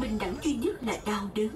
bình đẳng duy nhất là đau đớn.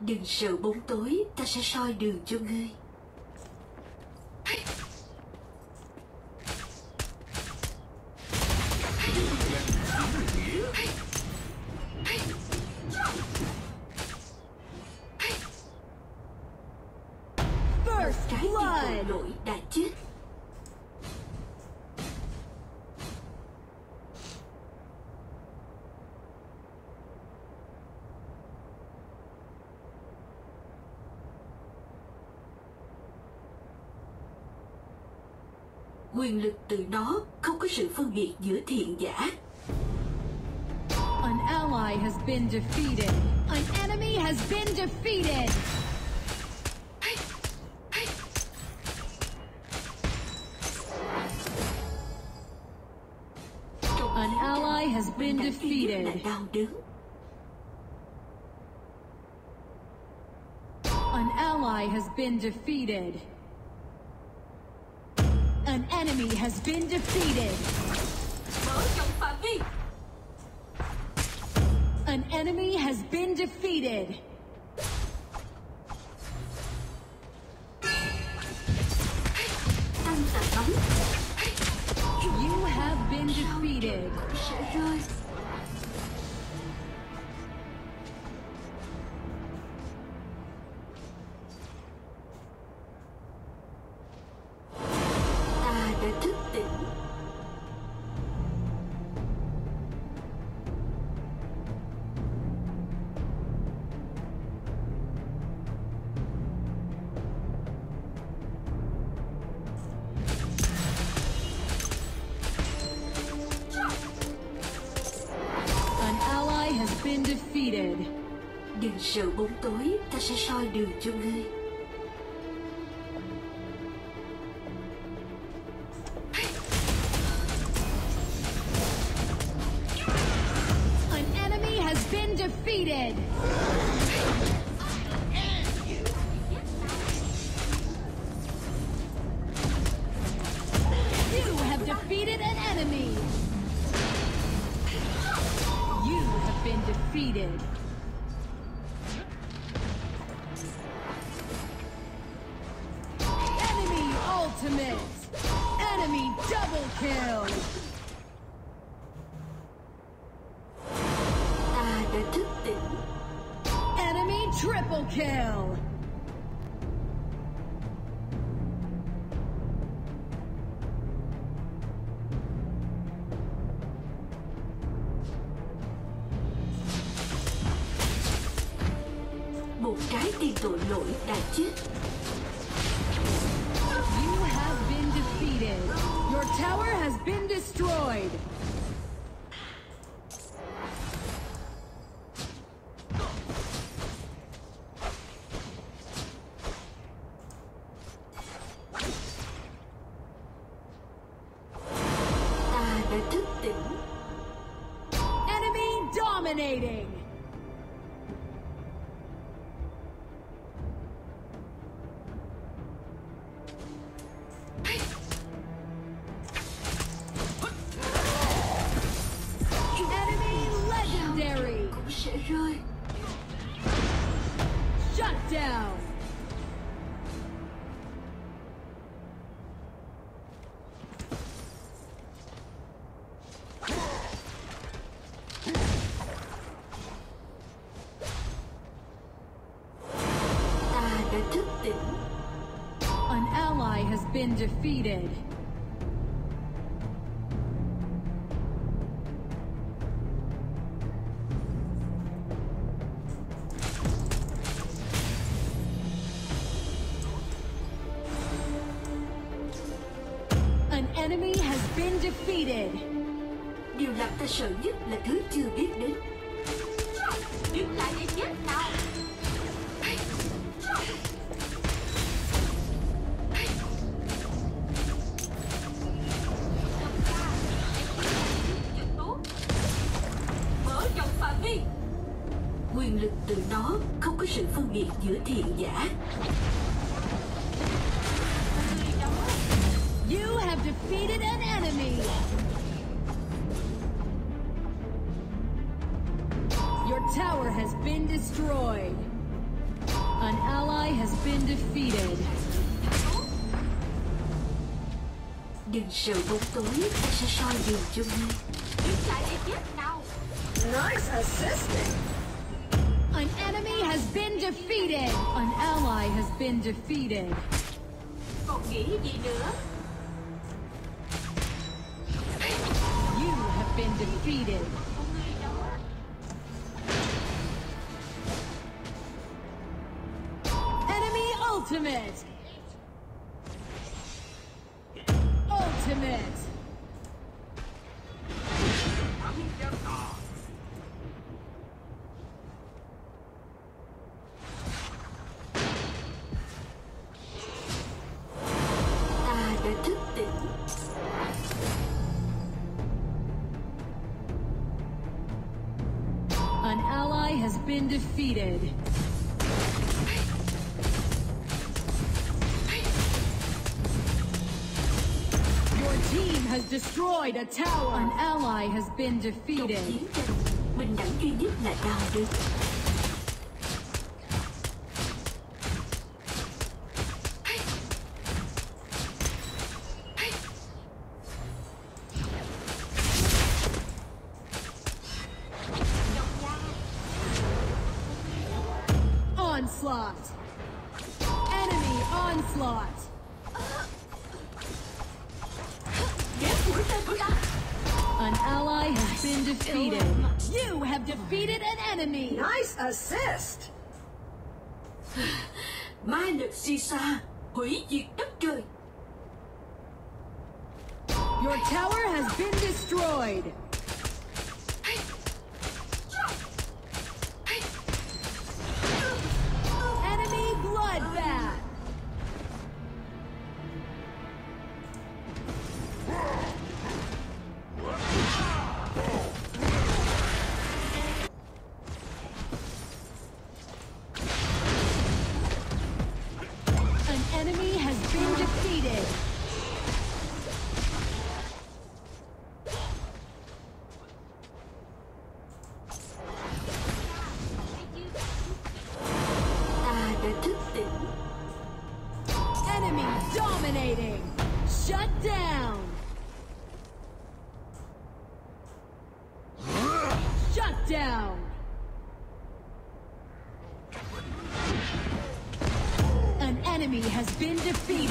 Đừng sợ bóng tối, ta sẽ soi đường cho ngươi. Quyền lực từ đó không có sự phân biệt giữa thiện giả An ally has been defeated. An enemy has been defeated. Trong An chiến tranh, ally has been defeated. An ally has been defeated. Enemy has been defeated. An enemy has been defeated. You have been defeated. Sự bóng tối ta sẽ soi đường cho ngươi. An ally has been defeated. Tower has been destroyed. An ally has been defeated. Đừng sợ bóng tối, ta sẽ soi đường cho ngươi. Đứng lại để chết nào Nice assisting. An enemy has been defeated. An ally has been defeated. Còn nghĩ gì nữa You have been defeated. Ultimate. Ultimate. An ally has been defeated. Destroyed a tower. An ally has been Trong defeated. chiến tranh, bình đẳng duy nhất là đau đớn. Ally been defeated. You have defeated an enemy. Nice assist. Ma lực si xa, hủy diệt đất trời. Your tower has been destroyed.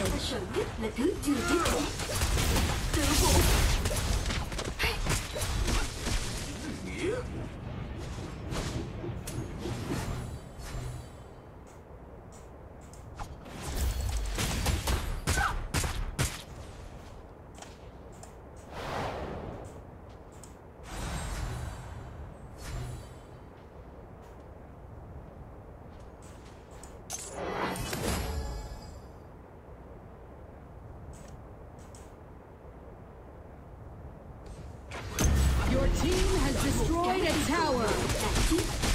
Defeated. Ta sợ nhất là thứ chưa biết hết. Tự phụ. Your team has destroyed a tower.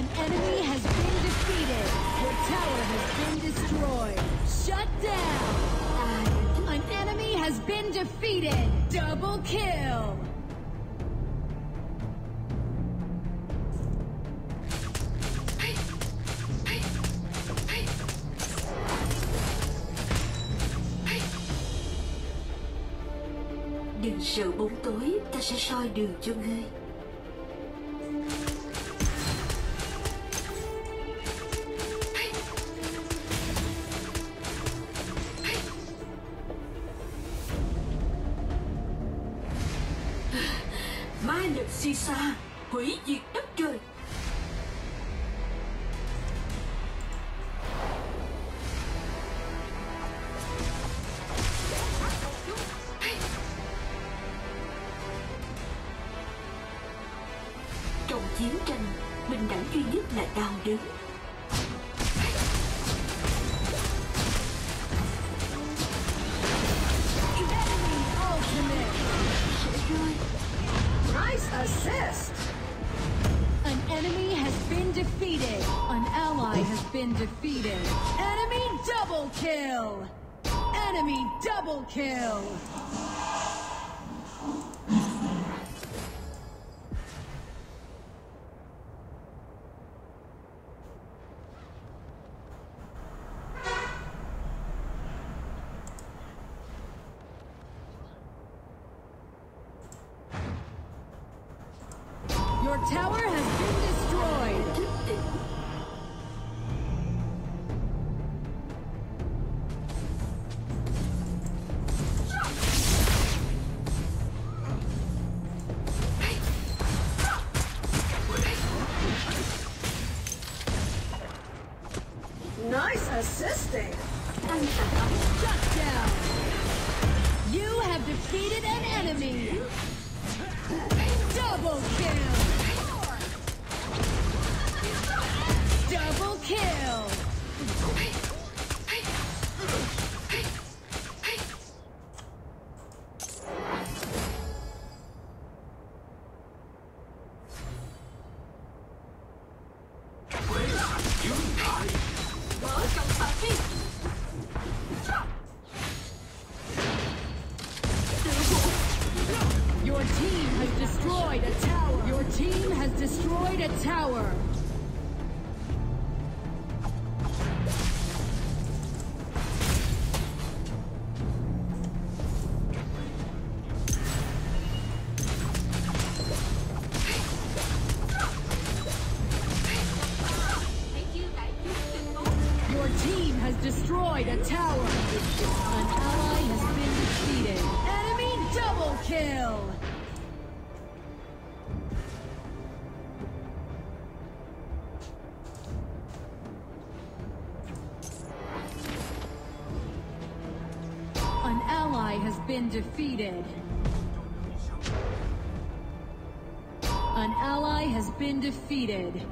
An enemy has been defeated. Your tower has been destroyed. Shut down. An enemy has been defeated. Double kill. Đừng sợ bóng tối, ta sẽ soi đường cho ngươi. là đau đớn Nice assist! An enemy has been defeated. An ally has been defeated. Enemy double kill! Enemy double kill! tower has been destroyed. destroyed a tower. dead. An ally has been defeated.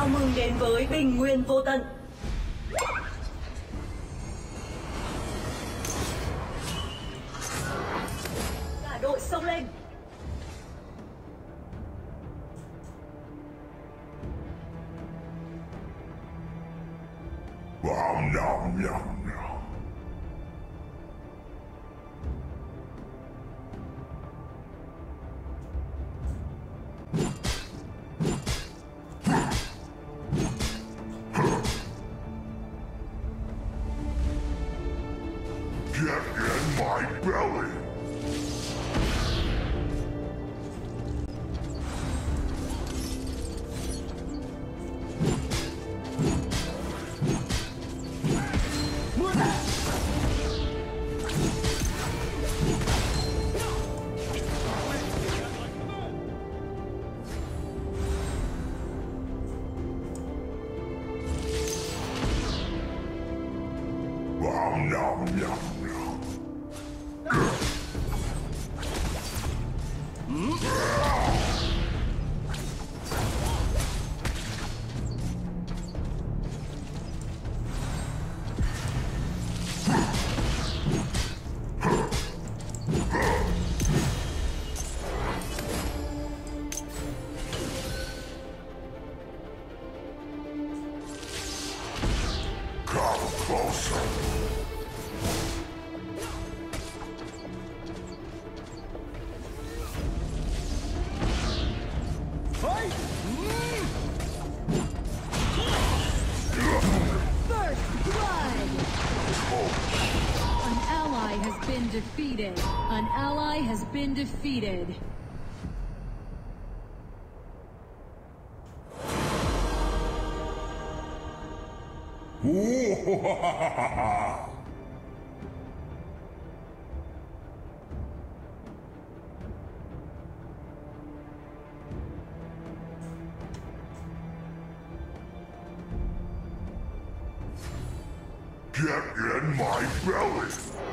Chào mừng đến với Bình Nguyên Vô Tận. Cả đội xông lên. Get in my belly! Closer. First blood! An ally has been defeated. An ally has been defeated. Get in my belly!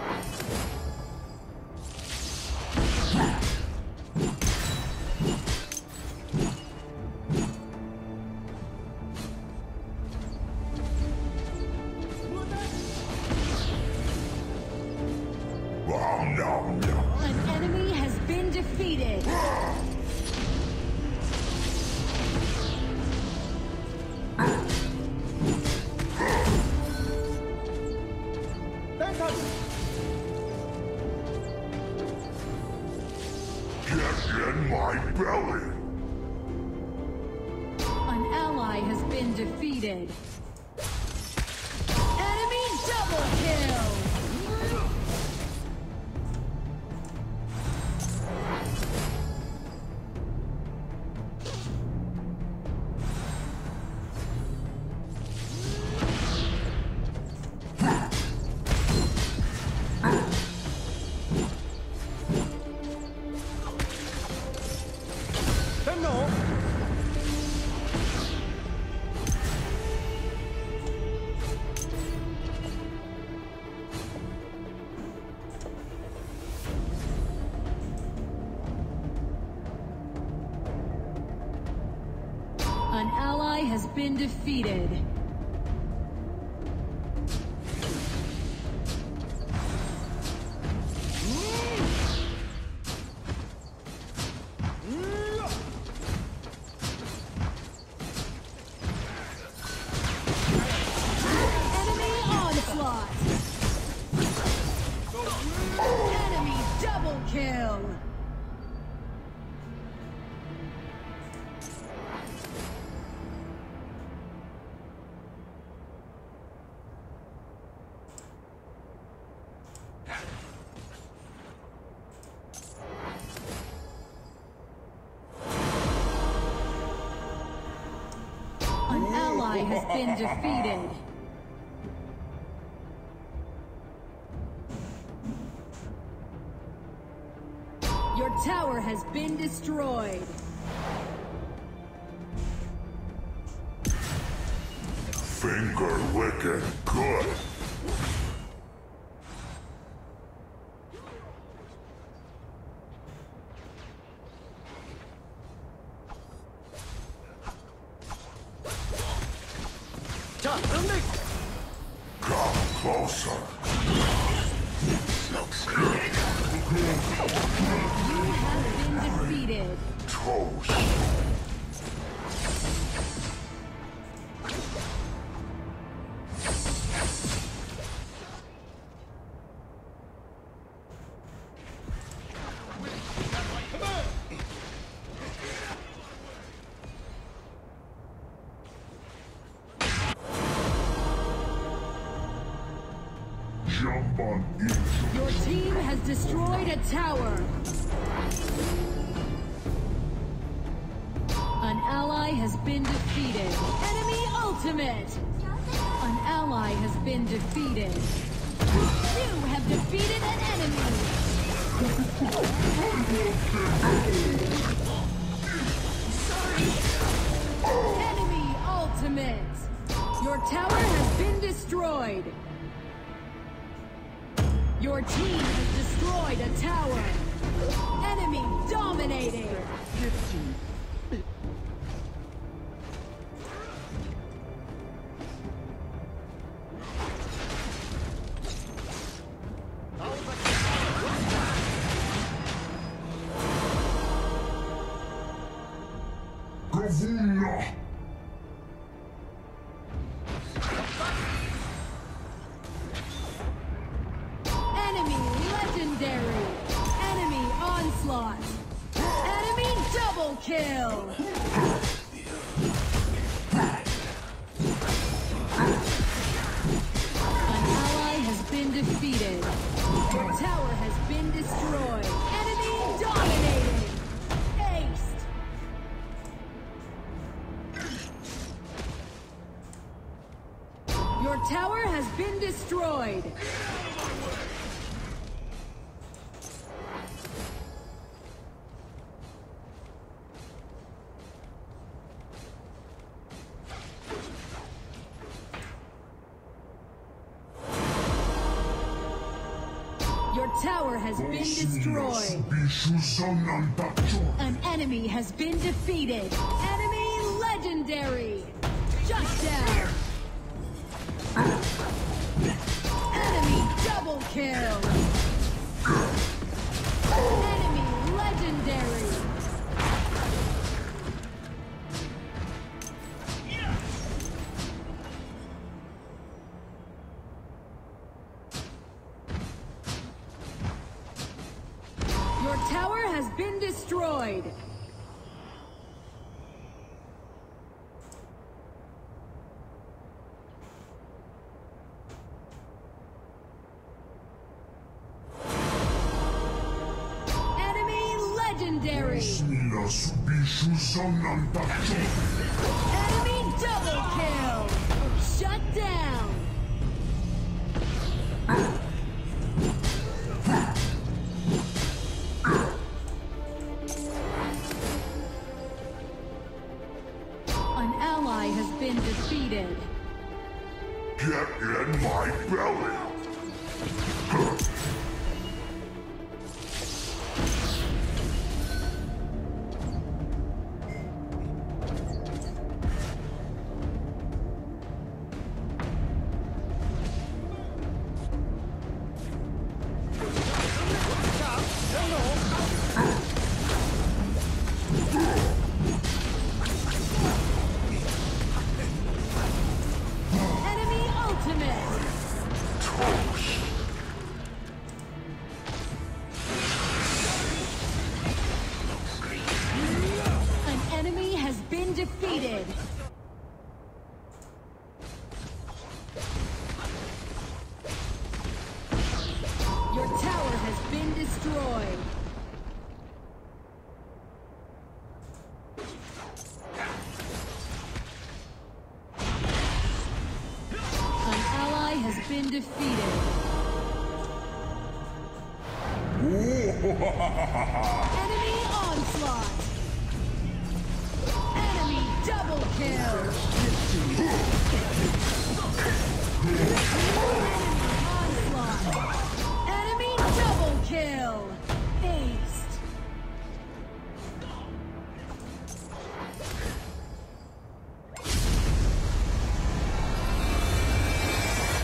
Been defeated. Enemy double kill! Has been defeated. Your tower has been destroyed. Finger licking good. Come closer. Looks good. You have been defeated. Toast. Defeated. Enemy ultimate. An ally has been defeated. You have defeated an enemy. Enemy ultimate. Your tower has been destroyed. Your team has destroyed a tower. Enemy dominating. Legendary. Enemy onslaught. Enemy double kill. An ally has been defeated. Your tower has been destroyed. Enemy dominating. Aced. Your tower has been destroyed. An enemy has been defeated. Subishu defeated.